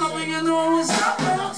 blowing your nose.